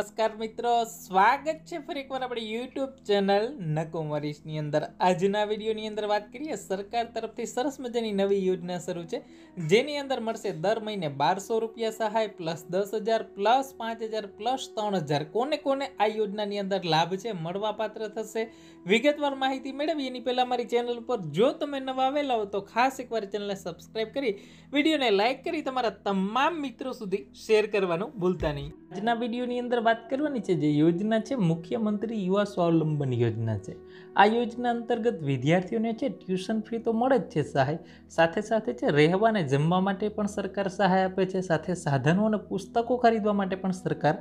નમસ્કાર મિત્રો, સ્વાગત છે ફરી એકવાર આપણે યુટ્યુબ ચેનલ નકુમરીશની અંદર. આજના વિડીયોની અંદર વાત કરીએ, સરકાર તરફથી સરસ મજાની નવી યોજના શરૂ છે, જેની અંદર મળશે દર મહિને બારસો રૂપિયા સહાય પ્લસ દસ હજાર પ્લસ પાંચ હજાર પ્લસ ત્રણ હજાર. કોને કોને આ યોજનાની અંદર લાભ છે મળવાપાત્ર થશે, વિગતવાર માહિતી મેળવી એની પહેલાં મારી ચેનલ ઉપર જો તમે નવા આવેલા હો તો ખાસ એકવાર ચેનલને સબસ્ક્રાઈબ કરી, વિડીયોને લાઇક કરી તમારા તમામ મિત્રો સુધી શેર કરવાનું ભૂલતા નહીં. આજના વિડીયોની અંદર વાત કરવાની છે, જે યોજના છે, મુખ્યમંત્રી યુવા સ્વાવલંબન યોજના છે. આ યોજના અંતર્ગત વિદ્યાર્થીઓને છે, ટ્યુશન ફી તો મળે જ છે સહાય, સાથે સાથે છે રહેવા અને જમવા માટે પણ સરકાર સહાય આપે છે, સાથે સાધનો અને પુસ્તકો ખરીદવા માટે પણ સરકાર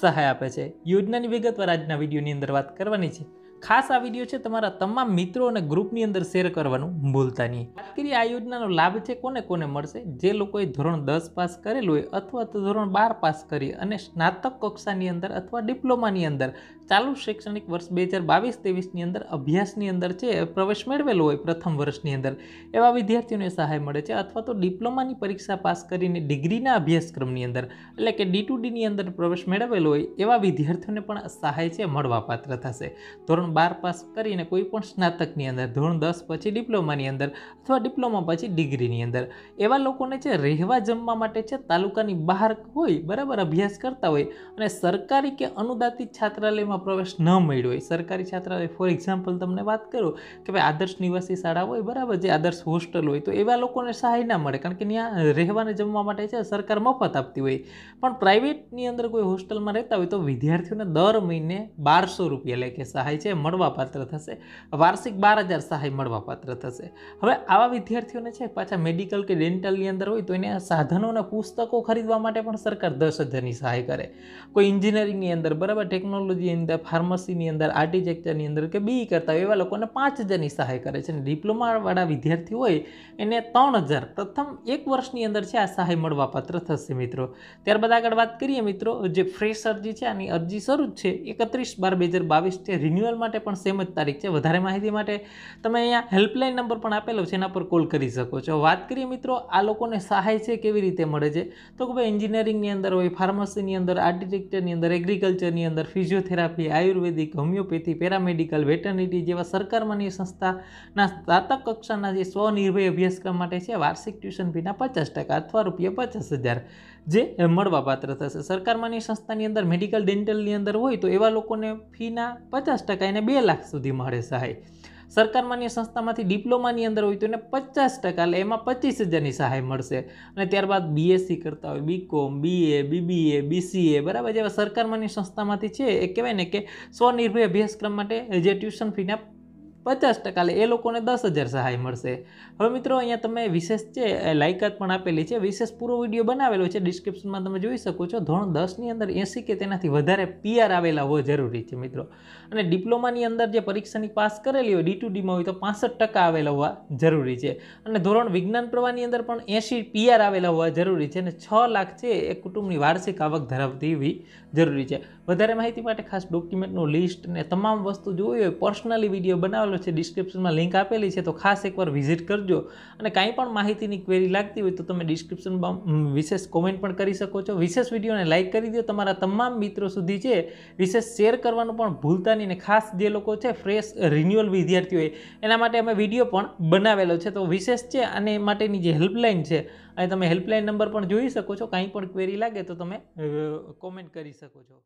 સહાય આપે છે. યોજનાની વિગતવાર આજના વિડીયોની અંદર વાત કરવાની છે. ખાસ આ વીડિયો છે તમારા તમામ મિત્રો અને ગ્રુપની અંદર શેર કરવાનું ભૂલતા નહીં. વાત આ યોજનાનો લાભ છે કોને કોને મળશે? જે લોકોએ ધોરણ દસ પાસ કરેલું હોય અથવા તો ધોરણ બાર પાસ કરી અને સ્નાતક કક્ષાની અંદર અથવા ડિપ્લોમાની અંદર. ચાલુ શૈક્ષણિક વર્ષ બે હજાર બાવીસ ત્રેવીસની અંદર અભ્યાસની અંદર છે, પ્રવેશ મેળવેલો હોય પ્રથમ વર્ષની અંદર. એવા વિદ્યાર્થીઓને સહાય મળે છે અથવા તો ડિપ્લોમાની પરીક્ષા પાસ કરીને ડિગ્રીના અભ્યાસક્રમની અંદર. એટલે કે ડી ટુ ડીની અંદર પ્રવેશ મેળવેલો હોય એવા વિદ્યાર્થીઓને પણ સહાય છે, મળવાપાત્ર થશે. ધોરણ બાર પાસ કરીને કોઈ પણ સ્નાતકની અંદર, ધોરણ દસ પછી ડિપ્લોમાની અંદર અથવા ડિપ્લોમા પછી ડિગ્રીની અંદર. એવા લોકોને છે રહેવા જમવા માટે છે, તાલુકાની બહાર હોય, બરાબર અભ્યાસ કરતા હોય અને સરકારી કે અનુદાતિત છાત્રાલયમાં પ્રવેશ ન મળ્યો હોય. સરકારી છાત્રાલય ફોર એક્ઝામ્પલ તમને વાત કરું કે ભાઈ આદર્શ નિવાસી શાળા હોય, બરાબર, જે આદર્શ હોસ્ટેલ હોય, તો એવા લોકોને સહાય ના મળે. કારણ કે ત્યાં રહેવાને જમવા માટે છે, સરકાર મફત આપતી હોય. પણ પ્રાઇવેટની અંદર કોઈ હોસ્ટેલમાં રહેતા હોય તો વિદ્યાર્થીઓને દર મહિને બારસો રૂપિયા લે કે સહાય છે મળવાપાત્ર થશે. વાર્ષિક બાર હજાર સહાય મળવાપાત્ર થશે. હવે આવા વિદ્યાર્થીઓને છે પાછા મેડિકલ કે ડેન્ટલની અંદર હોય તો એને સાધનો પુસ્તકો ખરીદવા માટે પણ સરકાર દસ હજારની સહાય કરે. કોઈ એન્જિનિયરિંગની અંદર, બરાબર, ટેકનોલોજીની અંદર, ફાર્મસીની અંદર આર્ટિટેક્ચરની અંદર કે બી કરતા હોય એવા લોકોને પાંચ હજારની સહાય કરે છે અને ડિપ્લોમાવાળા વિદ્યાર્થી હોય એને ત્રણ હજાર, પ્રથમ એક વર્ષની અંદર છે આ સહાય મળવાપાત્ર થશે મિત્રો. ત્યારબાદ આગળ વાત કરીએ મિત્રો, જે ફ્રેશ અરજી છે આની અરજી શરૂ જ છે, એકત્રીસ બાર બે હજાર બાવીસ છે રિન્યુઅલ માટે પણ સેમ જ તારીખ છે. વધારે માહિતી માટે તમે અહીંયા હેલ્પલાઇન નંબર પણ આપેલો છે, એના પર કોલ કરી શકો છો. વાત કરીએ મિત્રો, આ લોકોને સહાય છે કેવી રીતે મળે છે? તો કે ભાઈ એન્જિનિયરિંગની અંદર હોય ફાર્મસીની અંદર આર્કિટેક્ચરની અંદર એગ્રીકલ્ચરની અંદર physiotherapy ayurvedic homeopathy paramedical veterinary જેવા સરકારમાંની સંસ્થાના સ્નાતક કક્ષાના જે સ્વનિર્ભય અભ્યાસક્રમ માટે છે, વાર્ષિક ટ્યુશન ફીના પચાસ ટકા અથવા રૂપિયા પચાસ હજાર જે મળવાપાત્ર થશે. સરકારમાંની સંસ્થાની અંદર મેડિકલ ડેન્ટલની અંદર હોય તો એવા લોકોને ફીના પચાસ ટકા એને બે લાખ સુધી મળે સહાય. સરકારમાંની સંસ્થામાંથી ડિપ્લોમાની અંદર હોય તો એને પચાસ ટકા એટલે એમાં પચીસ હજારની સહાય મળશે. અને ત્યારબાદ બીએસસી કરતા હોય બીકોમ બીએ બીબીએ બીસીએ બરાબર. જેવા સરકારમાંની સંસ્થામાંથી છે, એ કહેવાય ને કે સ્વનિર્ભર અભ્યાસક્રમ માટે જે ટ્યુશન ફીના પચાસ ટકા લે, એ લોકોને દસ હજાર સહાય મળશે. હવે મિત્રો, અહીંયા તમે વિશેષ છે લાયકાત પણ આપેલી છે. વિશેષ પૂરો વીડિયો બનાવેલો છે. ડિસ્ક્રિપ્શનમાં તમે જોઈ શકો છો, ધોરણ દસની અંદર એંસી કે તેનાથી વધારે પીઆર આવેલા હોવા જરૂરી છે મિત્રો. અને ડિપ્લોમાની અંદર જે પરીક્ષાની પાસ કરેલી હોય, ડી ટુ ડીમાં હોય, તો પાસઠ ટકા આવેલા હોવા જરૂરી છે. અને ધોરણ વિજ્ઞાન પ્રવાહની અંદર પણ એંસી પીઆર આવેલા હોવા જરૂરી છે. અને છ લાખ છે, એ કુટુંબની વાર્ષિક આવક ધરાવતી હોવી જરૂરી છે. વધારે માહિતી માટે ખાસ ડોક્યુમેન્ટનું લિસ્ટ અને તમામ વસ્તુ જોવી હોય પર્સનલી વીડિયો બનાવેલો છે ડિસ્ક્રિપ્શનમાં લિંક આપેલી છે તો ખાસ એકવાર વિઝિટ કરજો. અને કાંઈ પણ માહિતીની ક્વેરી લાગતી હોય તો તમે ડિસ્ક્રિપ્શનમાં વિશેષ કોમેન્ટ પણ કરી શકો છો. વિશેષ વિડીયોને લાઇક કરી દો. તમારા તમામ મિત્રો સુધી છે વિશેષ શેર કરવાનું પણ ભૂલતા નહીં અને ખાસ જે લોકો છે ફ્રેશ રિન્યુઅલ વિદ્યાર્થીઓ એના માટે અમે વીડિયો પણ બનાવેલો છે. તો વિશેષ છે અને માટેની જે હેલ્પલાઇન છે અને તમે હેલ્પલાઇન નંબર પણ જોઈ શકો છો. કાંઈ પણ ક્વેરી લાગે તો તમે કોમેન્ટ કરી શકો છો.